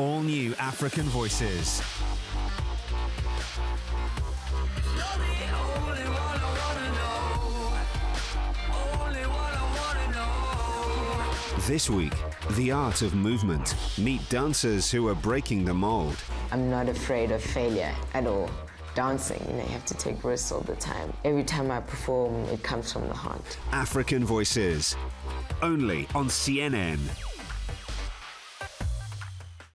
All new African Voices. This week, the art of movement. Meet dancers who are breaking the mold. I'm not afraid of failure at all. Dancing, you know, you have to take risks all the time. Every time I perform, it comes from the heart. African Voices. Only on CNN.